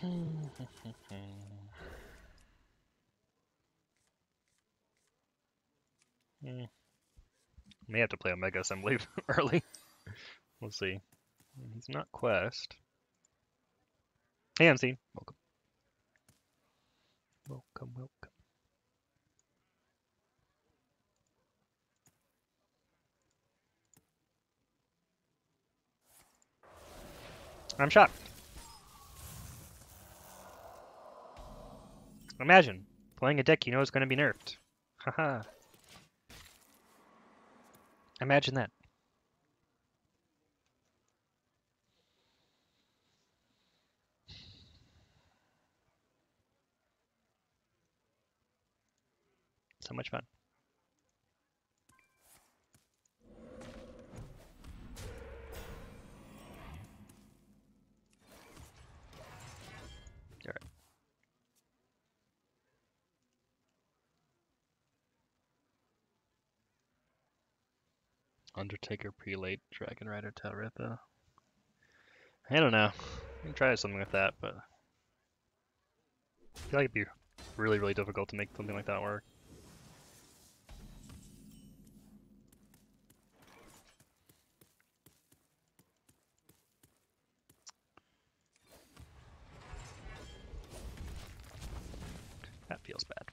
Hmm. May have to play Omega Assembly early. we'll see. He's not Quest. Hey, Unseen. Welcome. Welcome, welcome. I'm shocked. Imagine playing a deck you know is going to be nerfed. Haha. Imagine that. So much fun. Undertaker Prelate, Dragon Rider Talritha. I don't know. I can try something like that, but I feel like it'd be really, really difficult to make something like that work. That feels bad.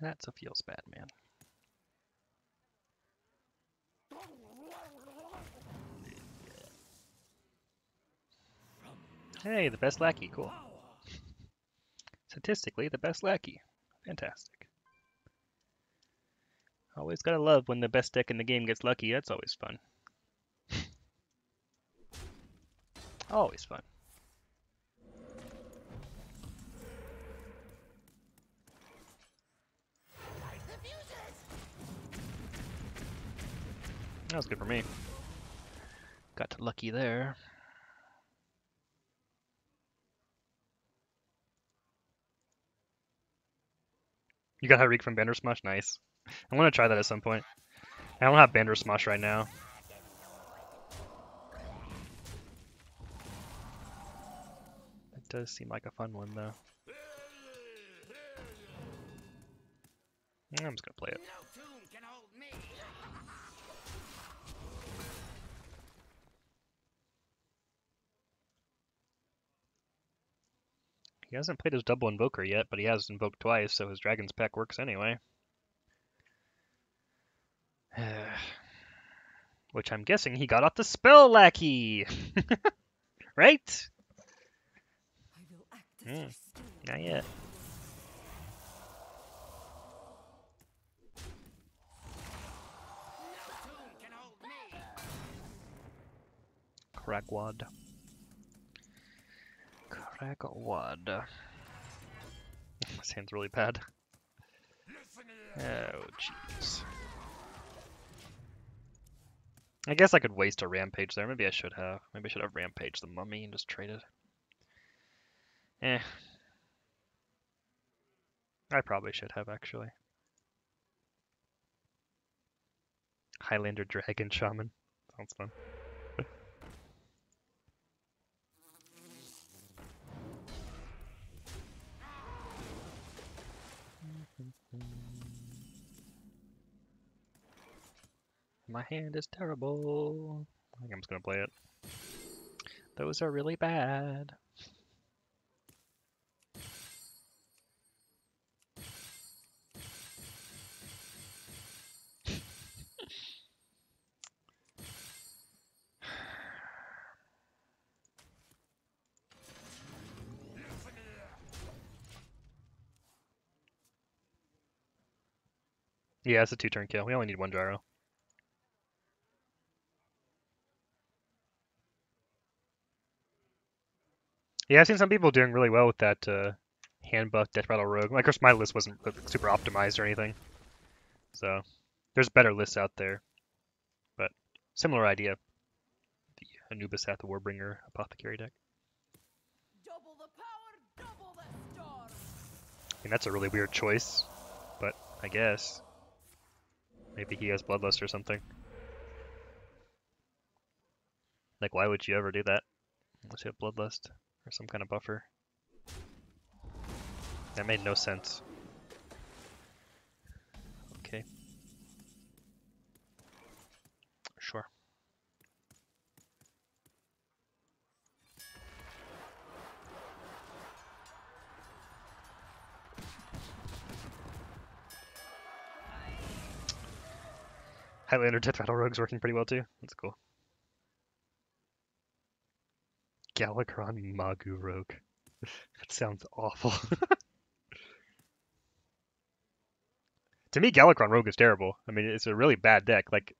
That's a feels bad, man. Hey, the best lackey, cool. Statistically, the best lackey. Fantastic. Always gotta love when the best deck in the game gets lucky, that's always fun. always fun. That was good for me. Got lucky there. You got Harik from Bandersmash? Nice. I want to try that at some point. I don't have Bandersmash right now. It does seem like a fun one, though. I'm just gonna play it. He hasn't played his double invoker yet, but he has invoked twice, so his dragon's pack works anyway. Which I'm guessing he got off the spell lackey! right? Mm, not yet. Cragwad. Cragwad. this hand's really bad. Oh, jeez. I guess I could waste a rampage there. Maybe I should have. Maybe I should have rampaged the mummy and just traded. Eh. I probably should have, actually. Highlander Dragon Shaman. Sounds fun. My hand is terrible. I think I'm just gonna play it. Those are really bad. Yeah, it's a two-turn kill. We only need one gyro. Yeah, I've seen some people doing really well with that uh, hand buff Death Rattle Rogue. Like, of course, my list wasn't super optimized or anything. So, there's better lists out there. But, similar idea. The Anubisath the Warbringer Apothecary deck. Power, I mean, that's a really weird choice. But, I guess. Maybe he has Bloodlust or something. Like, why would you ever do that? Unless you have Bloodlust or some kind of buffer. That made no sense. Okay. Sure. Highlander Death Rattle Rogue's working pretty well too. That's cool. Galakrond Magu Rogue. that sounds awful. to me, Galakrond Rogue is terrible. I mean, it's a really bad deck. Like,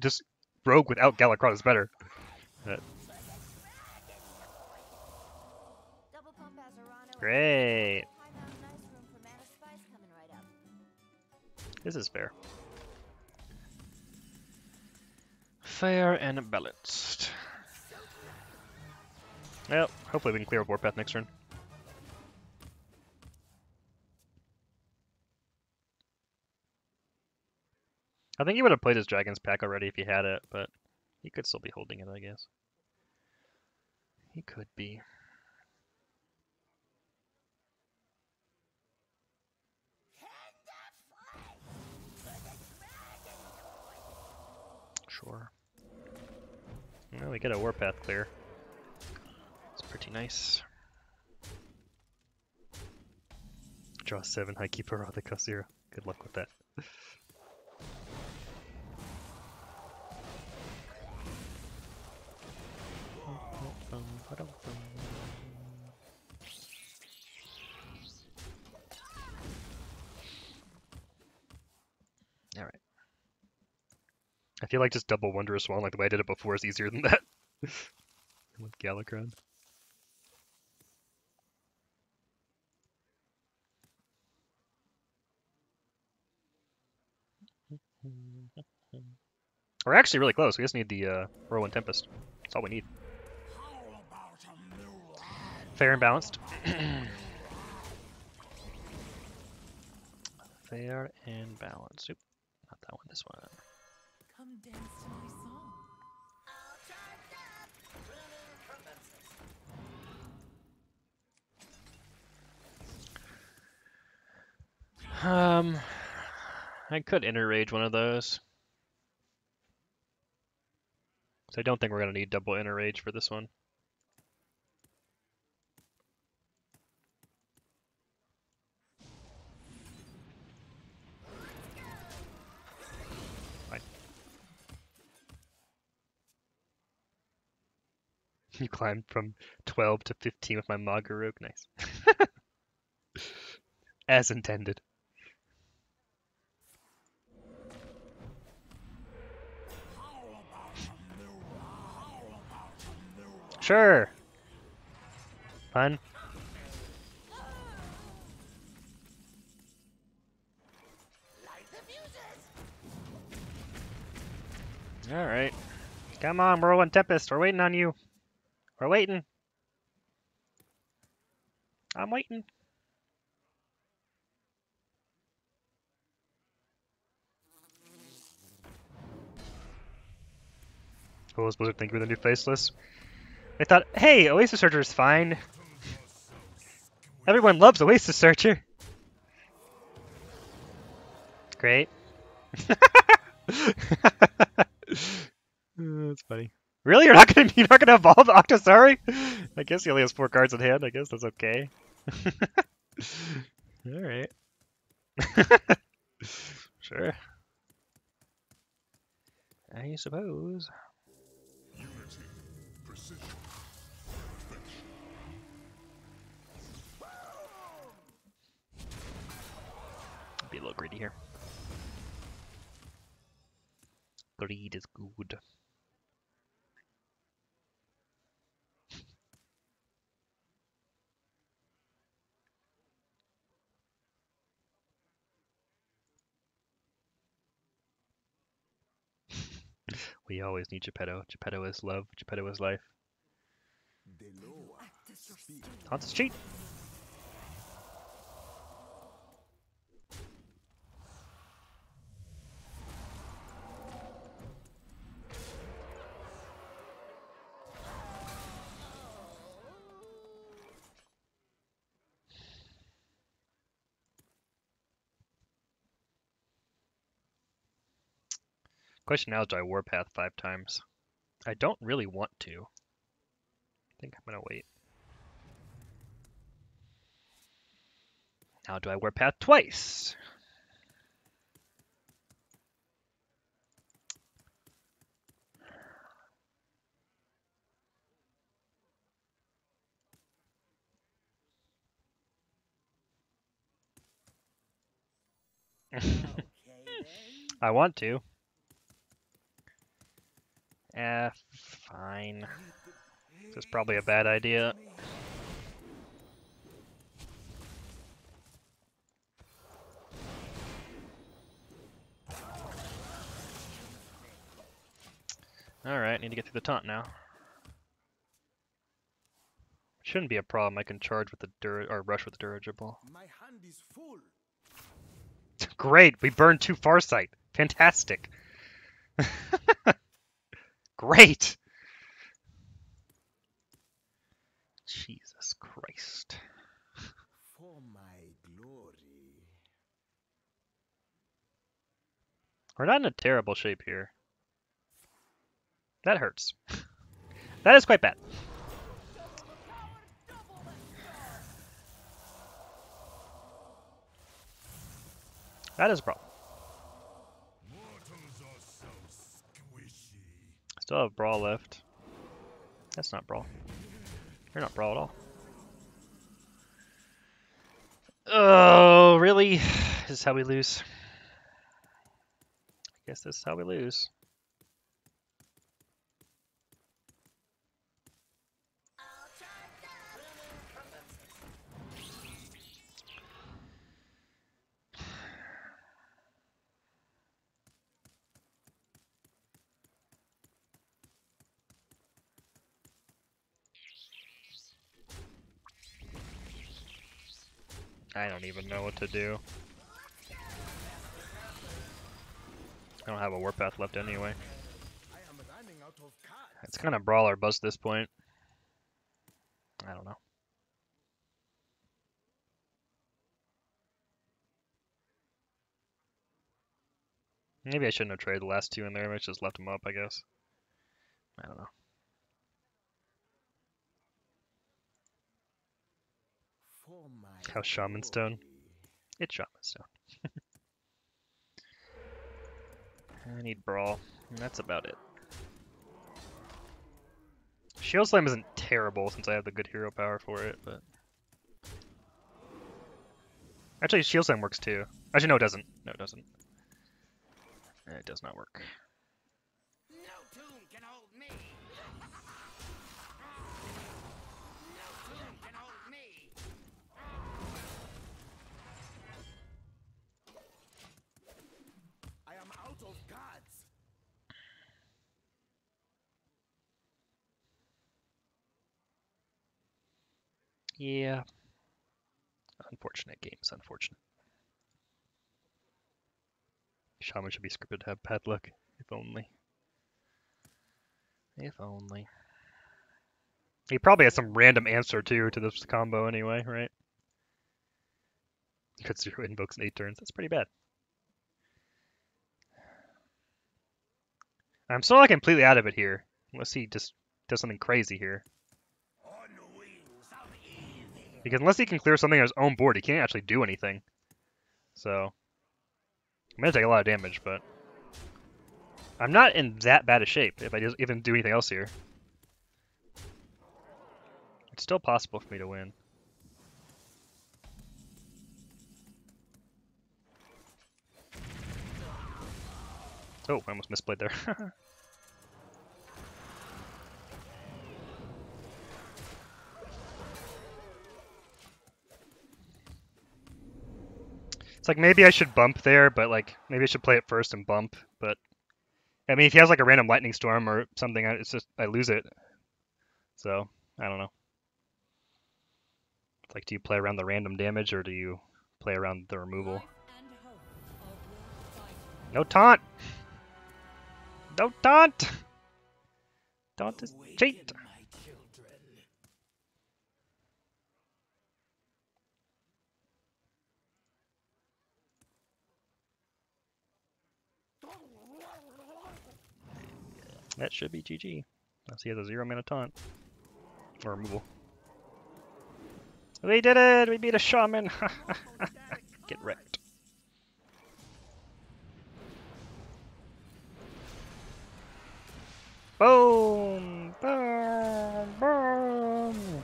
just Rogue without Galakrond is better. Great. This is fair. Fair and balanced. Well, hopefully we can clear a Warpath next turn. I think he would have played his Dragon's Pack already if he had it, but he could still be holding it, I guess. He could be. Sure. Well, we get a Warpath clear. Pretty nice. Draw 7 Highkeeper the Kasira. Good luck with that. Alright. I feel like just double Wondrous Swan, like the way I did it before, is easier than that. With Galakrond. We're actually really close. We just need the uh, Whirlwind Tempest. That's all we need. Fair and balanced. Fair and balanced. Oop, not that one, this one. Come dance to my song. Um, I could Inner Rage one of those. So I don't think we're going to need double Inner Rage for this one. You climbed from 12 to 15 with my Magaruk. Nice. As intended. Sure. Fun. Alright. Come on, Whirlwind Tempest, we're waiting on you. We're waiting. I'm waiting. What was Blizzard thinking with the new faceless? They thought, hey, Oasis Surger is fine. Everyone loves Oasis Surger. Great. That's funny. Really? You're not gonna you're not gonna evolve Octosari? I guess he only has four cards in hand. I guess that's okay. All right. sure. I suppose. Unity, precision, Be a little greedy here. Greed is good. We always need Geppetto. Geppetto is love. Geppetto is life. Taunts cheat. Question now is do I warpath five times? I don't really want to. I think I'm gonna wait. Now do I warpath twice? I want to. Eh, fine. This is probably a bad idea. Alright, need to get through the taunt now. Shouldn't be a problem. I can charge with the dir or rush with the dirigible. My hand is full. Great, we burned two Farsight. Fantastic. Great. Jesus Christ. For my glory. We're not in a terrible shape here. That hurts. That is quite bad. That is a problem. Still have Brawl left. That's not Brawl. You're not Brawl at all. Oh, really? This is how we lose. I guess this is how we lose. I don't even know what to do. I don't have a warpath left anyway. It's kind of brawler bust this point. I don't know. Maybe I shouldn't have traded the last two in there. I just left them up, I guess. I don't know. How's Shaman Stone? It's Shaman Stone. I need Brawl, and that's about it. Shield Slam isn't terrible since I have the good hero power for it, but... Actually, Shield Slam works too. Actually, no, it doesn't. No, it doesn't. It does not work. Yeah. Unfortunate games, unfortunate. Shaman should be scripted to have bad luck, if only. If only. He probably has some random answer too to this combo anyway, right? Could zero invokes in eight turns. That's pretty bad. I'm still not completely out of it here. Unless he just does something crazy here. Because unless he can clear something on his own board, he can't actually do anything. So, I'm gonna take a lot of damage, but I'm not in that bad a shape if I just even do anything else here. It's still possible for me to win. Oh, I almost misplayed there. It's like maybe I should bump there, but like maybe I should play it first and bump. But I mean, if he has like a random lightning storm or something, it's just I lose it. So I don't know. It's like, do you play around the random damage or do you play around the removal? No taunt. No taunt. Taunt is cheat. my children. That should be GG. Unless he has a zero mana taunt. Or removal. We did it! We beat a shaman! Get wrecked. Boom! Boom! Boom!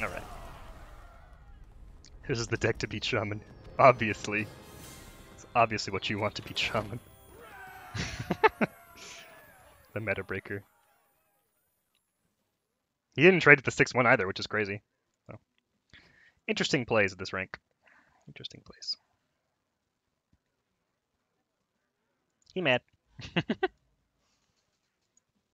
Alright. This is the deck to beat Shaman. Obviously. Obviously what you want to be Shaman. the meta breaker. He didn't trade at the 6-1 either, which is crazy. So. Interesting plays at this rank. Interesting plays. He mad.